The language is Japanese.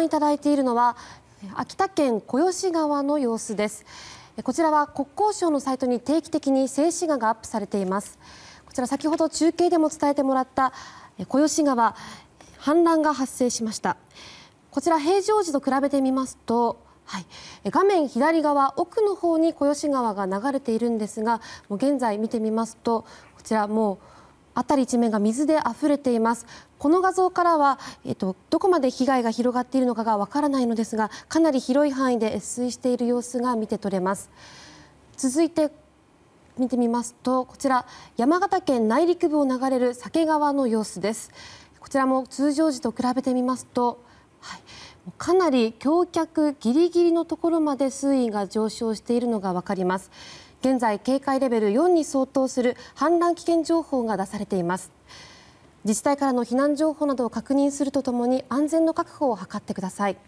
覧いただいているのは秋田県小吉川の様子です。こちらは国交省のサイトに定期的に静止画がアップされています。こちら先ほど中継でも伝えてもらった小吉川氾濫が発生しました。こちら平常時と比べてみますとはい、画面左側奥の方に小吉川が流れているんですがもう現在見てみますとこちらもう辺り一面が水で溢れています。この画像からは、えっと、どこまで被害が広がっているのかがわからないのですがかなり広い範囲で越水している様子が見て取れます。続いて見てみますとこちら山形県内陸部を流れる鮭川の様子です。こちらも通常時と比べてみますと、かなり橋脚ギリギリのところまで水位が上昇しているのが分かります。現在警戒レベル4に相当する氾濫危険情報が出されています。自治体からの避難情報などを確認するとともに安全の確保を図ってください。